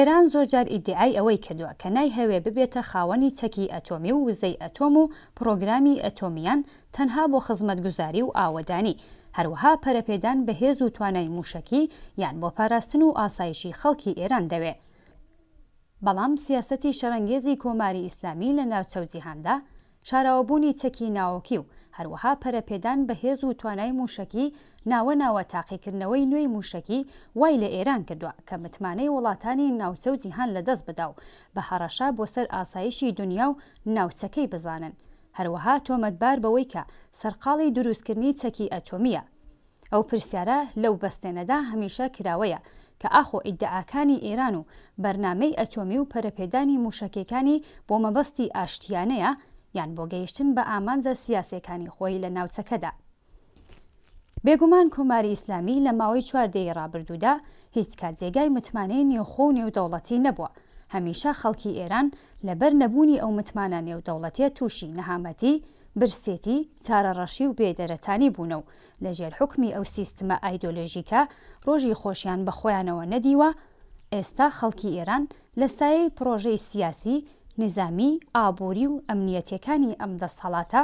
ئێران زۆر جار ئیدیعای ئەوەی کردوە کە نایهەوێ ببێتە خاوەنی چەکی ئەتۆمی و وزەی ئەتۆم و پڕۆگرامی ئەتۆمیان تەنها بۆ خزمەتگوزاری و ئاوەدانی، هەروەها پەرەپێدان بە هێز و توانای مووشەکی یان بۆ پاراستن و ئاسایشی خەڵکی ئێران دەوێ. بەڵام سیاسەتی شەڕەنگێزی کۆماری ئیسلامی لە ناوچە و جیهاندا، شاراوەبوونی چەکی ناوکی و هەروەها پەرەپێدان بە هێز و توانای مووشەکی ناوە ناوە تاقیکردنەوەی نوێی مووشەکی وای لە ئێران کردوە کە متمانەی وڵاتانی ناوچە و جیهان لەدەست بدا و بە هەڕەشە بۆ سەر ئاسایشی دونیا و ناوچەکەی بزانن هەروەها تۆمەتبار بەوەی کە سەرقاڵی دروستکردنی چەکی ئەتۆمییە. ئەو پرسیارە لەو بەستێنەدا هەمیشە کراوەیە کە ئاخۆ ئیدعاکانی ئێران و بەرنامەی ئەتۆمی و پەرەپێدانی مووشەکییەکانی بۆ مەبەستی ئاشتییانەیە یان بۆ گەیشتن بە ئامانجە سیاسییەکانی خۆی لە ناوچەکەدا؟ بێگومان کۆماری ئیسلامی لە ماوەی چوار دەیەی ڕابردوودا هیچ کات جێگای متمانەی نێوخۆ و نێودەوڵەتی نەبووە، هەمیشە خەڵکی ئێران لەبەر نەبوونی ئەو متمانە نێودەوڵەتیە تووشی نەهامەتی، برسێتی، چارەڕەشی و بێ دەرەتانی بوونە و لە ژێر حوکمی ئەو سیستمە ئایدۆلۆژیکە ڕۆژی خۆشیان بە خۆیانەوە نەدیوە، ئێستا خەڵکی ئێران لە سایەی پڕۆژەی سیاسی، نیزامی، ئابووری و ئەمنییەتییەکانی ئەم دەستهەڵاتە،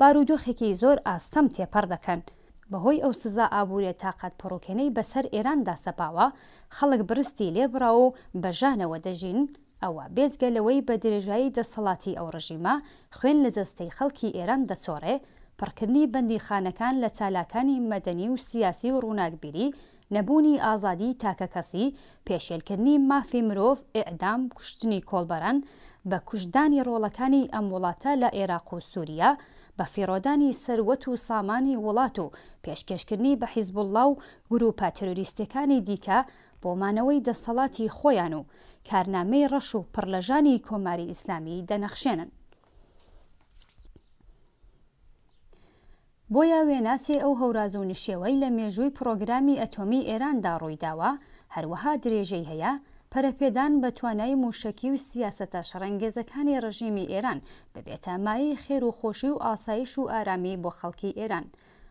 بارودۆخێکی زۆر ئاستەم تێپەڕ دەکەن. بەهۆی ئەو سزا ئابوورییە تاقەتپەڕووکێنەی بەسەر ئێراندا سەپاوە، خەڵک بڕستی لێ بڕاوە و بە ژانەوە دەژین، ئەوە بێجگە لەوەی بە درێژایی دەستەڵاتی ئەو ڕژیمە خوێن لە جەستەی خەڵکی ئێران دەچۆڕێ، پڕکردنی بەندیخانەکان لە چالاکانی مەدەنی و سیاسی و ڕووناکبیری نەبوونی ئازادی تاکەکەسی، پێشێلکردنی مافی مرۆڤ، ئێعدام، کوشتنی کۆڵبەران، بە کوشتدانی ڕۆڵەکانی ئەم وڵاتە لە ئێراق و سووریا، بەفیڕۆدانی سەروەت و سامانی وڵات و پێشکێشکردنی بە حیزبوڵڵا و گرووپە تێرۆریستییەکانی دیکە بۆ مانەوەی دەسەڵاتی خۆیان و کارنامەی ڕەش و پڕ لە ژانی کۆماری ئیسلامی دەنەخشێنن. بۆیە وێناسی ئەو هەوراز و نشێوەی لە مێژووی پڕۆگرامی ئەتۆمیی ئێراندا ڕووی داوە، هەروەها درێژەی هەیە، پەرەپێدان بە توانای مووشەکی و سیاسەتە شەڕەنگێزەکانی ڕژیمی ئێران ببێتە مایەی خێر و خۆشی و ئاسایش و ئارامی بۆ خەڵکی ئێران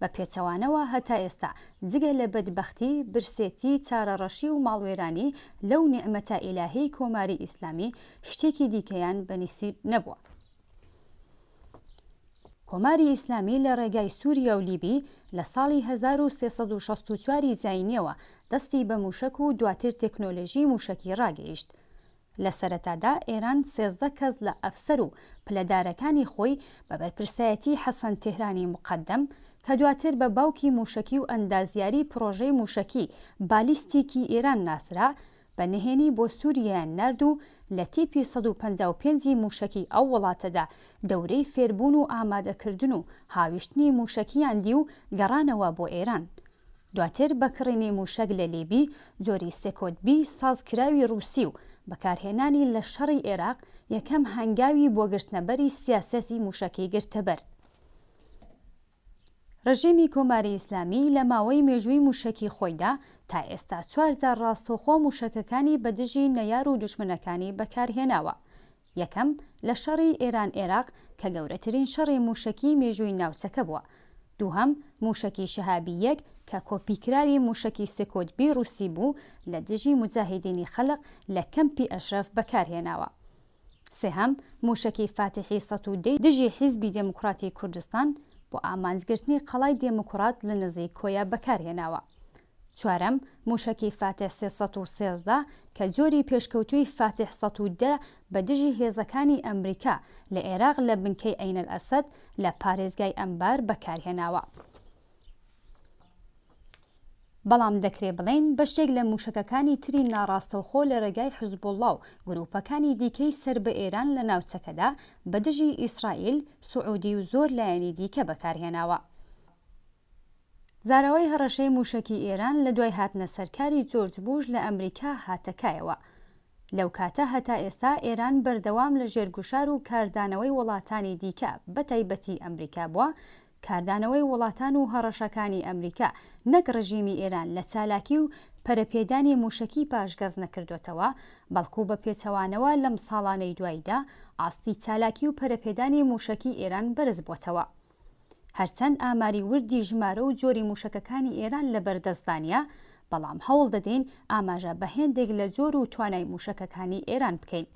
بە پێچەوانەوە هەتا ئێستا جگە لە بەدبەختی، برسێتی، چارەڕەشی و ماڵوێرانی لەو نیعمەتە ئیلاهیی کۆماری ئیسلامی شتێکی دیکەیان بە نیسیب نەبووە. کۆماری ئیسلامی لە ڕێگای سووریا و لیبی لە ساڵی 1364 ی زاینیەوە دەستی بە مووشەک و دواتر تێکنۆلۆژی مووشەکی ڕاگەیشت. لە سەرەتادا ئێران سێزدە کەس لە ئەفسەر و پلەدارەکانی خۆی بە بەرپرسایەتی حەسەن تێهرانی موقەدەم کە دواتر بە باوکی مووشەکی و ئەندازیاری پڕۆژەی مووشەکی بالیستیکی ئێران ناسرا بە نهێنی بۆ سووریایان نارد و لە تیپی سەد و پەنجا و پێنج ی مووشەکی ئەو وڵاتەدا دەورەی فێربوون و ئامادەکردن و هاویشتنی مووشەکییان دی و گەڕانەوە بۆ ئێران. دواتر بە کڕینی مووشەک لە لیبی جۆری سێکۆت بی سازکراوی ڕووسی و بەکارهێنانی لە شەڕی ئێراق یەکەم هەنگاوی بۆ گرتنەبەری سیاسەتی مووشەکی گرتەبەر. ڕژێمی کۆماری ئیسلامی لە ماوەی مێژووی مووشەکی خۆیدا تا ئێستا چوار جار ڕاستەوخۆ مووشەکەکانی بە دژی نەیار و دوژمنەکانی بەکارهێناوە. یەکەم، لە شەڕی ئێران-ئێراق کە گەورەترین شەڕی مووشەکیی مێژووی ناوچەکە بووە. دووهەم، مووشەکی شەهابی یەک کە کۆپیکراوی مووشەکی سکود بی ڕووسی بوو لە دژی موجاهیدینی خەلق لە کەمپی ئەشرەف بەکارهێناوە. سێهەم، مووشەکی فاتیحی سەد و دە دژی حیزبی دێموکڕاتی کوردستان بۆ ئامانجگرتنی قەڵای دێموکڕات لە نزیک کۆیە بەکارهێناوە. چوارەم، مووشەکی فاتیح سێ سەد و سێزدە کە جۆری پێشکەوتووی فاتیح سەد و دە بە دژی هێزەکانی ئەمریکا لە ئێراق لە بنکەی عەینەلئەسەد لە پارێزگای ئەنبار بەکارهێناوە. بەڵام دەکرێ بڵێین بەشێک لە مووشەکەکانی تری ناڕاستەوخۆ لە رێگای حزبوڵڵا و گرووپەکانی دیکەی سەر بە ئێران لە ناوچەکەدا بە دژی ئیسرائیل، سعوودی و زۆر لایەنی دیکە بەکار هێناوە. زاراوەی هەڕەشەی مووشەکی ئێران لە دوای هاتنە سەر کاری جۆرج بووش لە ئەمریکا هاتە کایەوە. لەو کاتە هەتا ئێستا ئێران بەردەوام لە ژێر گوشار و کاردانەوەی وڵاتانی دیکە بە تایبەتی ئەمریکا بووە کاردانەوەی وڵاتان و هەڕەشەکانی ئەمریکا، نەک ڕژیمی ئێران لە چالاکی و پەرەپێدانی مووشەکی پاشگەز نەکردۆتەوە، بەڵکوو بە پێچەوانەوە لەم ساڵانەی دواییدا ئاستی چالاکی و پەرەپێدانی مووشەکی ئێران بەرز بۆتەوە. هەرچەند ئاماری وردی ژمارە و جۆری مووشەکەکانی ئێران لە بەردەستدا نییە، بەڵام هەوڵ دەدەین ئاماژە بە هێندێک لە جۆر و توانای مووشەکەکانی ئێران بکەین.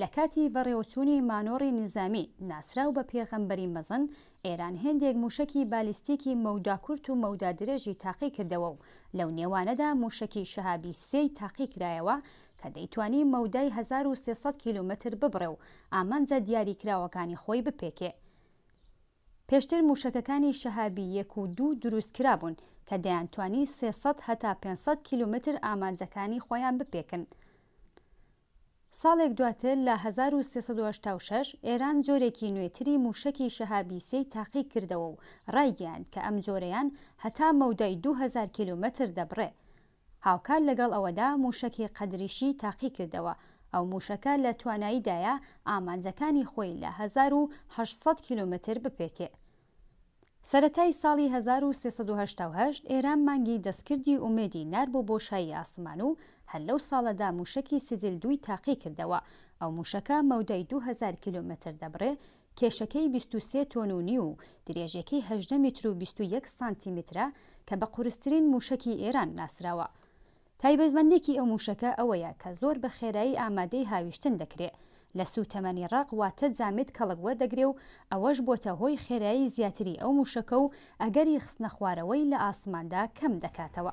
لە کاتی بەڕێوەچوونی مانۆڕی نیزامی ناسراو بە پێغەمبەری مەزن، ئێران هێندێک مووشەکی بالیستیکی مەوداکورت و مەودادرێژی تاقی کردەوە و لەو نێوانەدا مووشەکی شەهابی سێ ی تاقی کرایەوە کە دەیتوانی مەودای هەزار و سێ سەد کیلۆمەتر ببڕێ و ئامانجە دیاریکراوەکانی خۆی بپێکێ. پێشتر مووشەکەکانی شەهابی یەک و دوو دروست کرابوون کە دەیانتوانی سێ سەد هەتا پێنج سەد کیلۆمەتر ئامانجەکانی خۆیان بپێکن. ساڵێک دواتر لە هەزار و سێ سەد و هەشتا و شەش، ئێران جۆرێکی نوێتری مووشەکی شەهابی سێی تاقی کردەوە و ڕایگەیاند کە ئەم جۆرەیان هەتا مەودای دوو هەزار کیلۆمەتر دەبڕێ. هاوکات لەگەڵ ئەوەدا مووشەکی قەدریشی تاقی کردەوە، ئەو مووشەکە لە تواناییدایە ئامانجەکانی خۆی لە هەزار و هەشت سەد کیلۆمەتر بپێکێ. سەرەتای ساڵی هەزار و سێ سەد و هەشتا و هەشت ئێران مانگی دەستکردی ئومێدی نارد بۆ بۆشایی ئاسمان و هەر لەو ساڵەدا مووشەکی سجل دووی تاقی کردەوە، ئەو مووشەکە مەودای دوو هەزار کیلۆمەتر دەبڕێ، کێشەکەی بیست و سێ تۆن و نیو و درێژێکەی هەژدە میتر و بیست و یەک سانتیمترە کە بە قورسترین مووشەکی ئێران ناسراوە. تایبەتمەندێکی ئەو مووشەکە ئەوەیە کە زۆر بە خێرایی ئامادەی هاویشتن دەکرێ لە سووتەمەنی ڕەق واتە جامد کەڵک وەردەگرێ و ئەوەش بۆتە هۆی خێرایی زیاتری ئەو مووشەکە و ئەگەری خستنەخوارەوەی لە ئاسماندا کەم دەکاتەوە.